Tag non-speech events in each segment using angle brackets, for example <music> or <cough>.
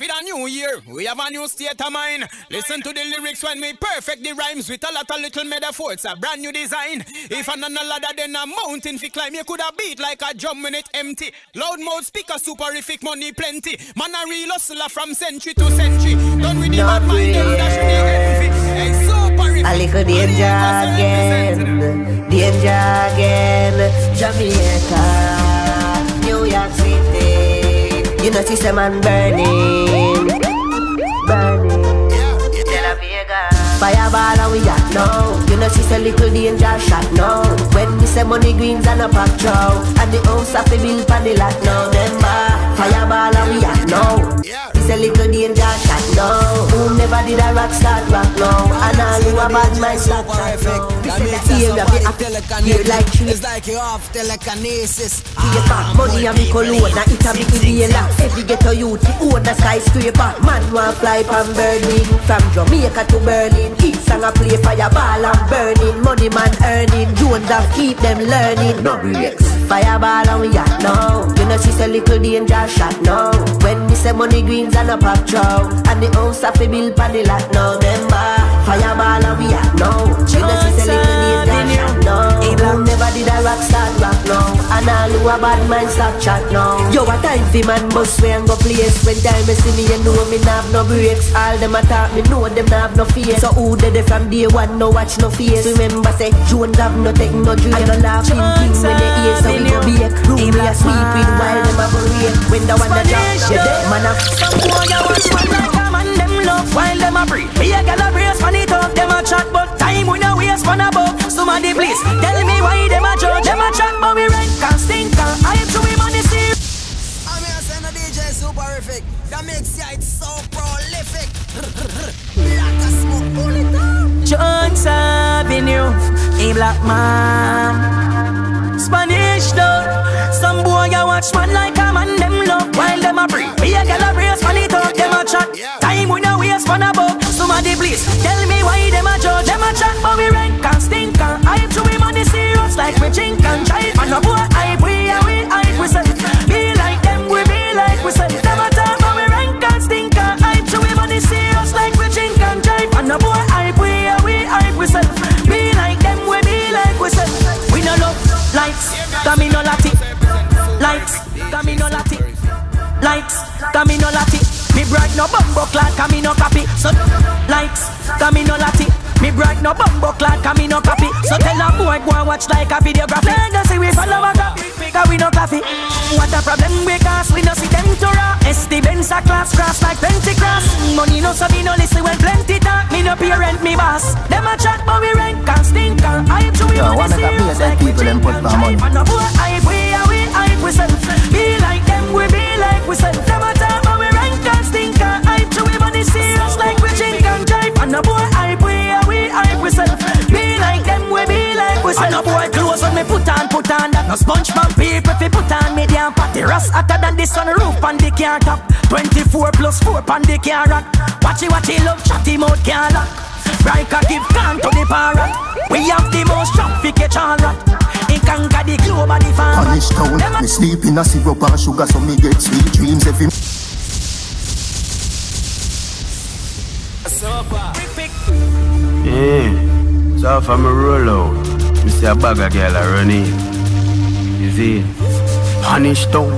For the new year, we have a new state of mind. Listen to the lyrics when we perfect the rhymes with a lot of little metaphors, a brand new design. If I'm on a ladder then a mountain fi climb, you could have beat like a drum when it empty. Loud mouth speaker, Suparific money plenty. Man a real hustler from century to century. Done with the bad mind, them dash with the envy. Hey, Suparific. A little danger again, danger again. Jamaica, New York City. You know, see man burning. Fireball and we got now. You know she say little danger shot now. When we say money greens and a pack chow, and the house have to build pan the lot now. Remember, fireball and we got now. He say little danger. Who never did a rock start rock now? And all who a bad mind start shot now. We say that here we have to here like trees. It's like you off telekinesis. Give back money and me cologne Now it a big inhaler Every ghetto youth the own a skyscraper. Man want fly from Berlin From Jamaica to Berlin. Each song a play fireball and burning. Money man earning. Jones have keep them learning. No breaks Fireball and we at now You know she say little danger shot now When me say money greens and a pop chow And the house have to build pan lot now Remember Fireball and we at now. You know she say little danger shot now Who never did a rock start rock now? And all who a bad man stop chat now. Yo a time fi man bust way and go place? When time me see me you know me nah have no breaks. All them a talk me know them nah have no fear. So who did it from day one? No watch no face. Remember say Jones have no take no drink I no laughing king when they hear so we go bake Room we a sweep with while them a go When the one that drop you dead man a Some boy a watch man like while them a breathe. Me a gal a brace man it up, them a chat but time we no waste man above. Somebody please tell me why them a judge, them a chat but we rank and stink and I am to we money see. I'm here saying the DJ is Suparific. That makes ya it's so prolific. Black as smoke, pull it down. Jones Avenue, a black man. Spanish though, some boy a watch man like a man them love while them a breathe. Me a gal a brace No waste man above. Somebody please tell me why them a judge, them a chat but we rank and stink and I to we money serious like we drink and drive. And no boy hype we and we hype we say. Be like them, we be like we say. Them a talk but we rank and stink and hype to we money serious like we drink and drive. And no boy hype we and we hype we say. Be like them, we be like we say. We no love likes, come no lati. Likes, come no lati. Likes, come no lati. Bright no bumbo clad, come no copy. So likes, come no lati. Me bright no bumbo clad, come no copy. So tell a boy go and watch like a videography. Legacy we follow a copy, cause we no coffee. What a problem we cause, we no see them to raw. SD Benz a class cross like Pentecost. Money no so me no listen when plenty talk. Me no parent me boss. Them a chat but we rank No sponge man people fi put on me damn party. Rust hotter than the sun roof on the car top. 24 plus 4 on the car rack. Watch it, watch it, love chatty mouth can lock. Briker give can to the parrot. We have the most traffic catch all rat. It conquer the globe and the farm. Punish town, me sleep in a syrup and sugar so me get sweet dreams every Yeah, so from a roll out, me see a bag of girl a run in. See, punish town.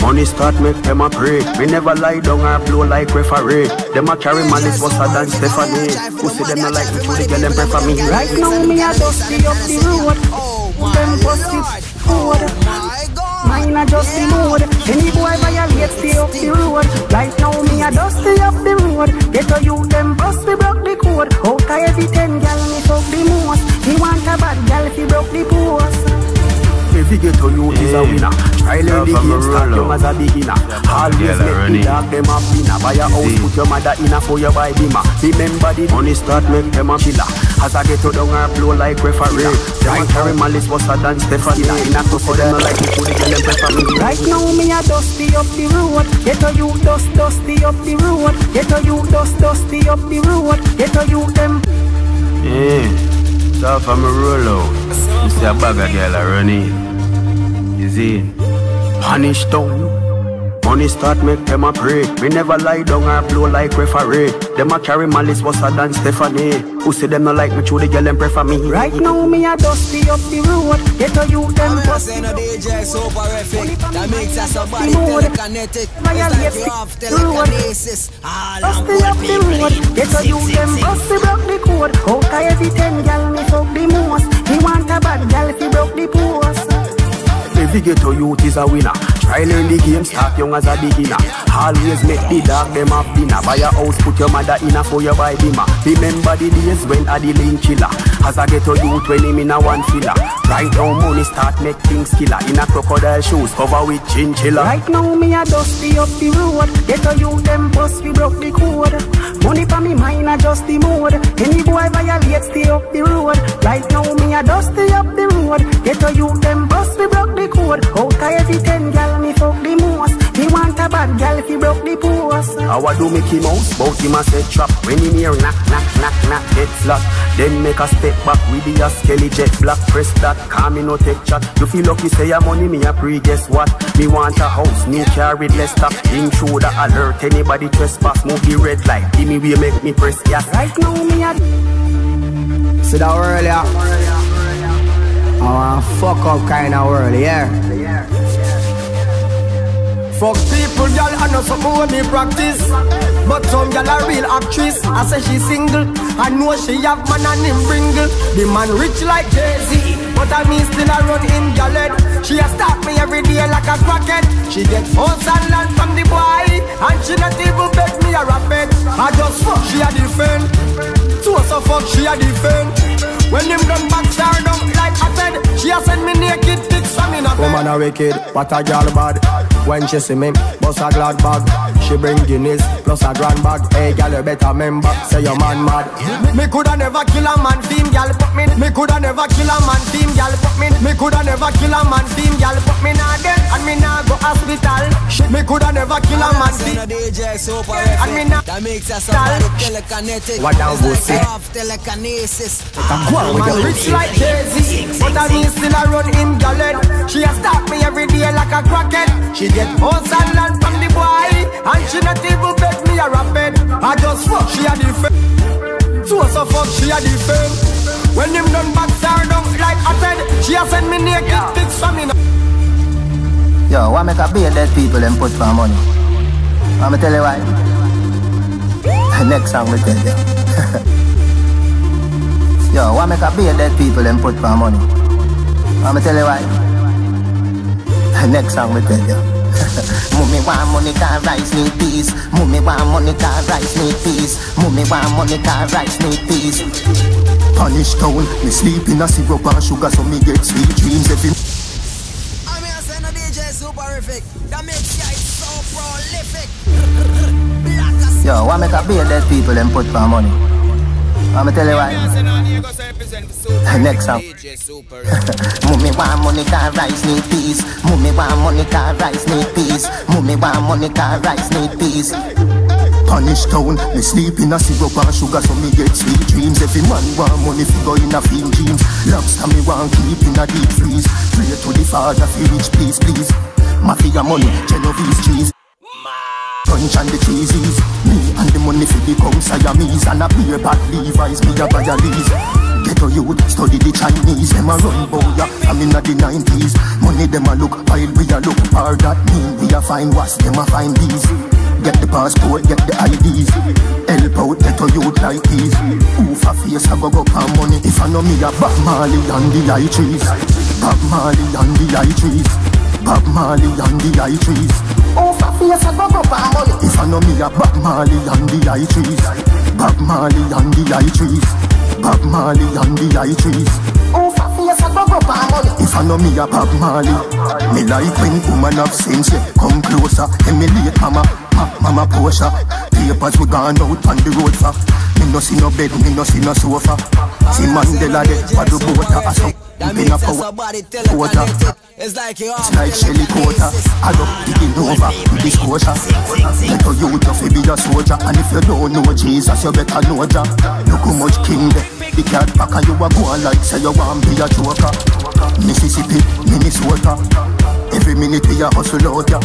Money start make them a pray. We never lie down or blow like referee. Them a carry malice worse than Stephanie. Who say them not like me, truly girl them prefer me. Right now me a dusty up the road. Them bust it forward. Mine a just the mood. Any boy violate stay up the road. Right now me a dusty up the road. Get a you them bust me broke the code. Out of every ten gal me fuck the most. Me want a bad gal he broke the post. Every ghetto youth is a winner. Try learn the game, start young as a beginner. Always make the dog them a winner. Buy a house, put your mother in a for your buy bimmer. Remember the money start make them a killer. As I get to down her blow like referee. Them a carry malice worse than Stephanie. In a to for them no like me, put it in them prefer me. Right now me a dusty up the road. Get a you dust dusty up the road. Get a you dust dusty up the road. Get a you them. Yeah, so from a roll out, me see a bag of girl a run in. You see, punish town. Money start make them a pray. Me never lie down or blow like referee. Them a carry malice was a than Stephanie. Who say them not like me, true the girl them prefer me. Right now me a dusty up the road. Get a you them I'm gonna bust say no DJ. That makes us somebody Mode. telekinetic. It's like you have the road. telekinesis. All I'm Dusty up the road. Get a you them busty broke the code. Out of every ten gal me fuck the most. Me want a bad gal if he broke the post. Every ghetto youth is a winner. Try learn the game, start young as a beginner. Always make the dog them have dinner. Buy a house, put your mother in a for your buy dimmer. Remember the days when I the link killer. As a ghetto youth when him in a one filler. Right now money start make things killer. In a crocodile shoes, cover with chinchilla. Right now me a dusty up the road. Get a you them bust we broke the code. Money for me mine a just the mode. Any boy violate stay up the road. How I do Mickey Mouse, bout him a set trap. When him hear knock, knock, knock, knock, get flat Then make a step back with the a skelly jet black. Press that, call me no take chat. You feel lucky say your money, me a pre guess what? Me want a house, new car with less stock. Intruder alert, anybody trespass Move the red light, give me way make me press gas. Right now me a See that yeah? Oh, a fuck up kind of world, yeah? Fuck people, y'all, I know some me practice. But some y'all a real actress. I say she single. I know she have man and him bringle. The man rich like Jay-Z. But I mean still a run in gallet. She a stop me every day like a crackhead. She get house and land from the boy. And she not even beg me a rapet. I just fuck, she a defend. So so fuck, she a defend. When him done back star down like I said, she a send me naked pics from in a bed. Woman a wicked, what a girl bad When she see me, bust a glad bag She bring Guinness, plus a grand bag Hey girl, you better remember, say your man mad Me coulda never kill a man, theme gal, but me Me coulda never kill a man, theme gal, but me Me coulda never kill a man, theme gal, but me nah dead and me nah go hospital. Shit, me coulda never kill a man, Say no theme. DJ And me Suparific. Makes us telekinetic. What pussy? you have telekinesis. Man rich like Jay-Z, but I mean still a run in gallet. She a stalk me every day like a crackhead. She get house and land from the boy, and she not even beg me a rap it. I just fuck, she a defend. So so fuck, she a defend. When him done back down like I said, she a send me naked pics from me. Yo, why make a beer dead people and put for money? I'ma tell you why. Next song we tell you. <laughs> Yo, why make a beer dead people and put for money? I'ma tell you why. <laughs> Next song we tell you. <laughs> Mummy want money car rice need peace. Mummy want money car rice need peace. Mummy want money car rice need peace. Punish town, me sleep in a syrup and sugar So me get sweet dreams every Yo, why make a beer dead people and put for money? I'ma tell you why. <laughs> Next song. <laughs> Mummy want money car rice need peace. Mummy want money car rice need peace. Mummy want money car rice need peace. Punish town, me sleep in a syrup and sugar So me get sweet dreams Every man want money fi go in a field dreams Lobster me want keep in a deep freeze Pray to the father fi rich please please Mafia money, Genovese cheese Punch and the cheesies Me and the money fi become Siamese And a beer bad Levi's, me a buy a lease Ghetto youth, study the Chinese Them a run boya, I'm in the 90s Money them a look, while we a look Par that mean, we a find what's them a find these. Get the passport, get the IDs Help out, ghetto youth like these. Oof a face, I go go for money. If I know me a Bob Marley and the high trees Bob Marley and the high trees Bob Marley and the high trees Oh, for face I go go for money. if I know me a Bob Marley and the high trees. Bob Marley and the high trees. Bob Marley and the high trees. Oh, for face I go go for money. If I know me a Bob Marley. Me like when woman have sense yeah. Come closer, emulate mama. Ma, Mama Porsche Papers we gone out on the road for Me no see no bed, me no see no sofa. See Mandela there, paddle boat a That Been a makes us power somebody Water. telekinetic. It's like you have It's like Shelly Quarter I don't digging over with this kosher Let a youth of be a soldier. And if you don't know Jesus you better know Jah. Look how much king there The cat back and you a go like say you want be a joker. Mississippi, Minnesota. Every minute we a hustle out ya.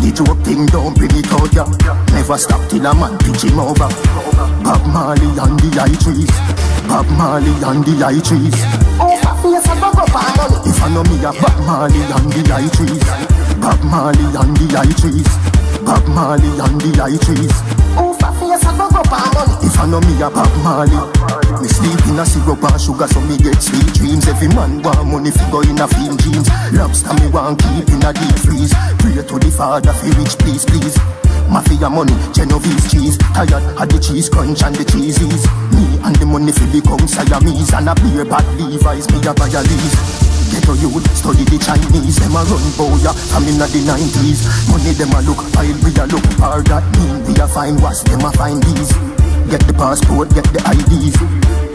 The joke thing don't bring it out ya. Never stop till a man pitch him over. Bob Marley and the high trees. Bob Marley and the high trees. Oh, If I know me a Bob Marley and the high trees. Bob Marley and the high trees. Bob Marley and the high trees. If I know me a Bob Marley Me sleep in a syrup and sugar so me get sweet dreams. Every man want money fi go in a field jeans. Lobster me want keep in a deep freeze. Pray to the father fi rich please please. Mafia money, Genovese cheese. Tired of the cheese crunch and the cheesies Me and the money fi become Siamese And I be a beer bad Levi's me a buy a lease. Ghetto youth, study the Chinese. Them a run boya from in the 90s Money them a look, while we a look Or that mean we a find what's them a find these Get the passport, get the IDs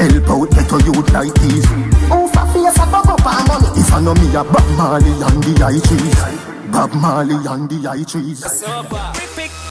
Help out ghetto youth like these. Over face and go go for money. If I know me a Bob Marley and the high trees Bob Marley and the high trees